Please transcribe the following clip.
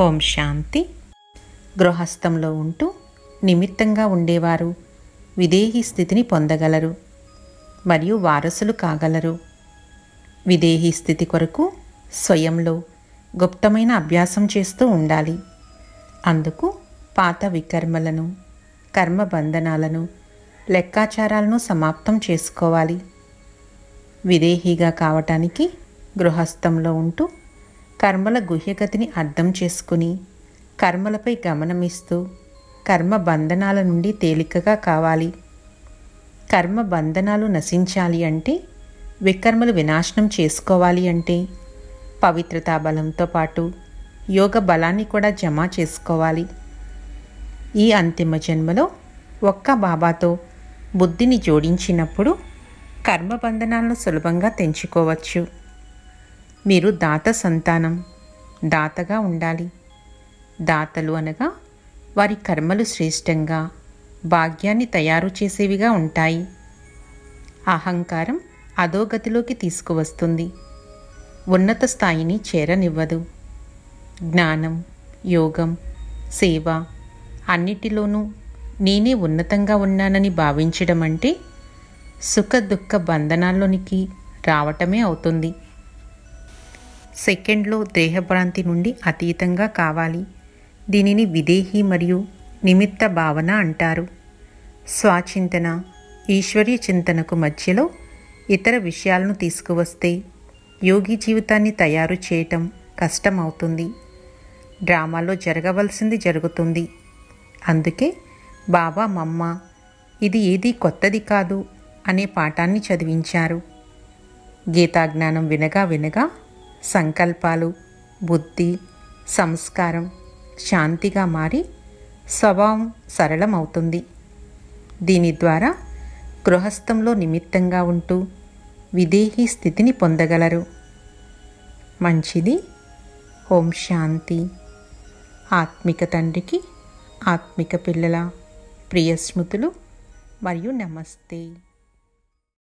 ఓం శాంతి. గృహస్థంలో ఉంటూ నిమిత్తంగా ఉండేవారు. విదేహి స్థితిని పొందగలరు. మరియు వారసులు కాగలరు. విదేహి స్థితి కొరకు స్వయంలో గుప్తమైన అభ్యాసం చేస్తూ ఉండాలి. అందుకు పాత వికర్మలను కర్మ బంధనాలను లెక్కాచారాలను సమాప్తం చేసుకోవాలి. విదేహీగా కావటానికి గృహస్థంలో ఉంటూ కర్మల గుహ్యగతిని అర్థం చేసుకుని కర్మలపై గమనమిస్తూ కర్మ బంధనాల నుండి తేలికగా కావాలి. కర్మ బంధనాలు నశించాలి అంటే వికర్మలు వినాశనం చేసుకోవాలి అంటే పవిత్రతా బలంతో పాటు యోగ బలాన్ని కూడా జమ చేసుకోవాలి. ఈ అంతిమ జన్మలో ఒక్క బాబాతో బుద్ధిని జోడించినప్పుడు కర్మబంధనాలను సులభంగా తెంచుకోవచ్చు. మీరు దాత సంతానం దాతగా ఉండాలి. దాతలు అనగా వారి కర్మలు శ్రేష్టంగా భాగ్యాన్ని తయారు చేసేవిగా ఉంటాయి. అహంకారం అధోగతిలోకి తీసుకువస్తుంది. ఉన్నత స్థాయిని చేరనివ్వదు. జ్ఞానం యోగం సేవ అన్నిటిలోనూ నేనే ఉన్నతంగా ఉన్నానని భావించడం అంటే సుఖ దుఃఖ బంధనాల్లోనికి రావటమే అవుతుంది. సెకండ్లో దేహభ్రాంతి నుండి అతీతంగా కావాలి. దీనిని విదేహి మరియు నిమిత్త భావన అంటారు. స్వాచింతన ఈశ్వర్య చింతనకు మధ్యలో ఇతర విషయాలను తీసుకువస్తే యోగి జీవితాన్ని తయారు చేయటం కష్టమవుతుంది. డ్రామాలో జరగవలసింది జరుగుతుంది. అందుకే బాబా మమ్మ ఇది ఏది కొత్తది కాదు అనే పాఠాన్ని చదివించారు. గీతాజ్ఞానం వినగా వినగా సంకల్పాలు బుద్ధి సంస్కారం శాంతిగా మారి స్వభావం సరళమవుతుంది. దీని ద్వారా గృహస్థంలో నిమిత్తంగా ఉంటూ విదేహీ స్థితిని పొందగలరు. మంచిది. ఓం శాంతి. ఆత్మిక తండ్రికి ఆత్మిక పిల్లల ప్రియ స్మృతులు మరియు నమస్తే.